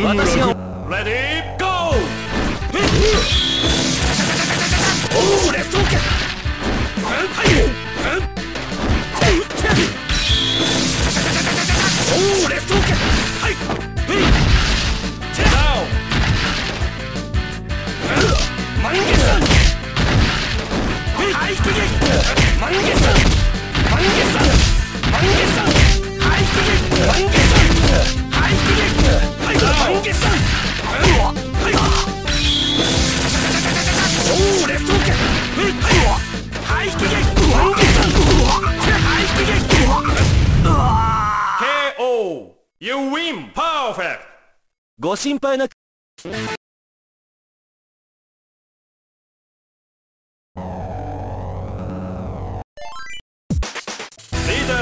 私がレディー You win! Perfect! ご心配なく。Leader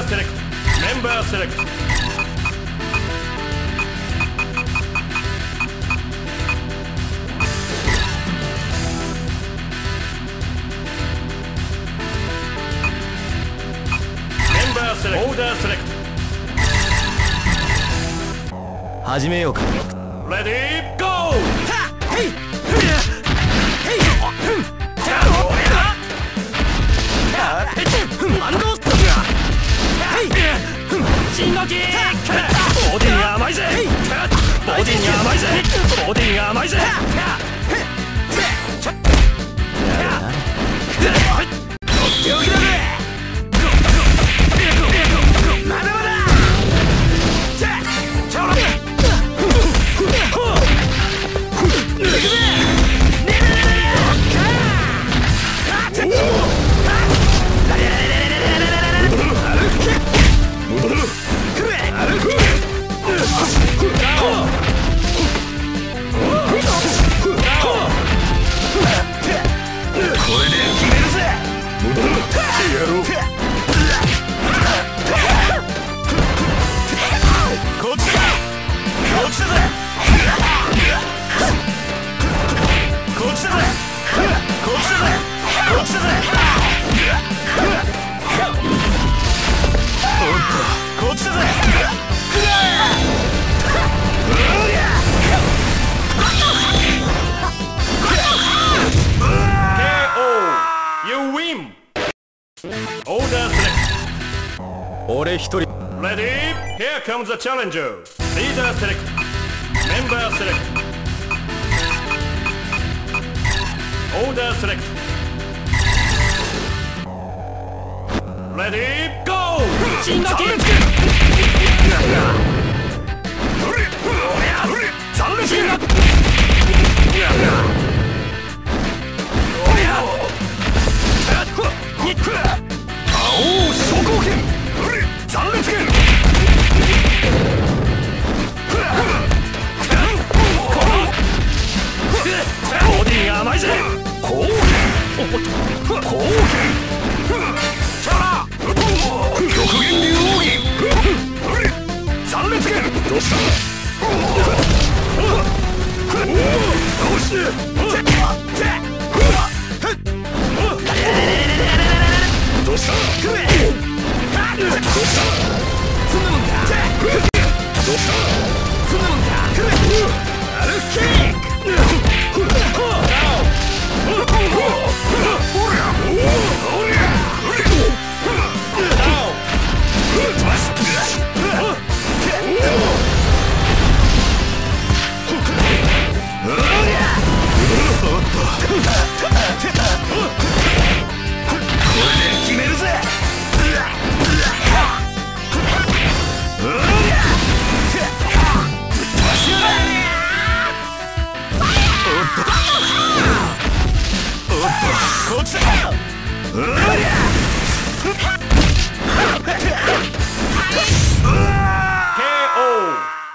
select. Member select. 始めようかレディーゴーボディに甘いぜボディに甘いぜボディに甘いぜこっちだぜ俺一人 Ready? Here comes the challenger! Leader select! Member select! Order select! Ready, go!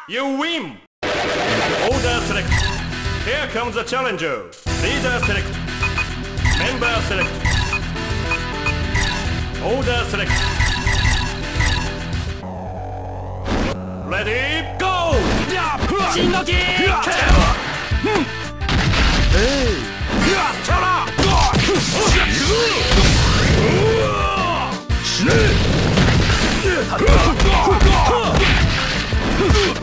You win! Order select. Here comes the challenger. Leader select. Member select. Order select. Ready, go! Shinogi! Hey! Tara! Snake! Yeah!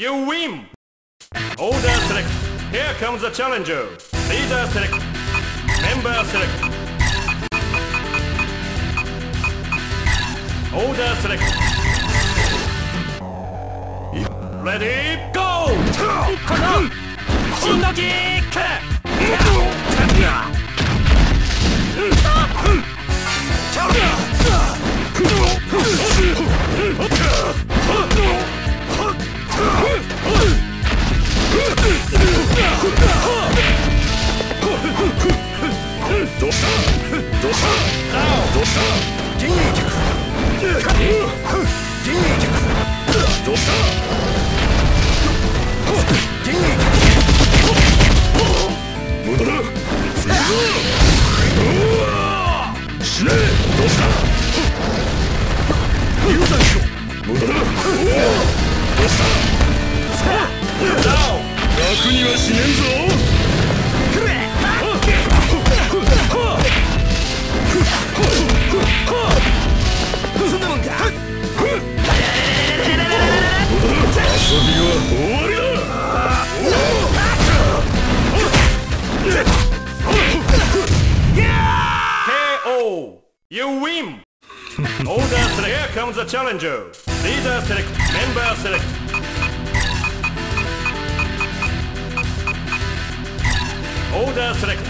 You win. Order select. Here comes the challenger. Leader select. Member select. Order select. Ready? Go この進撃キックうし死ねんぞくれそんなもんか遊びは終わりだ Order select. Here comes the challenger Leader select Member select Order select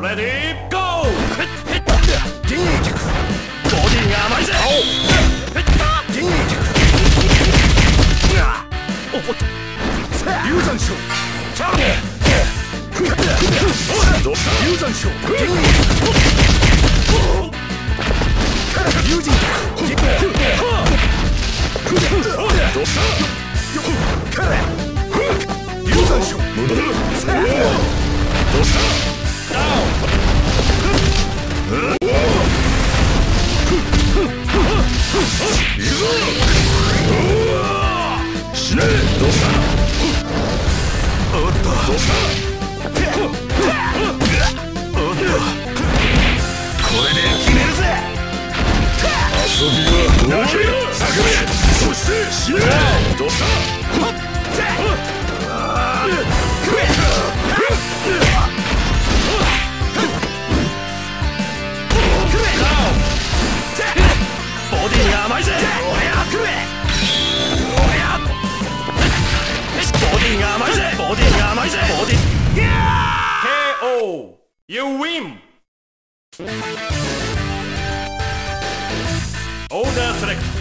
Ready go 陣営客ボディが甘いぜ陣営客おっ流産しろチャーどうした流産しろ陣営客友人客どうどうした？ディが甘いぜ。俺やくれ俺やボディが甘いぜ。ボディ。が甘いぜ。ボディ。いや KO You win Order select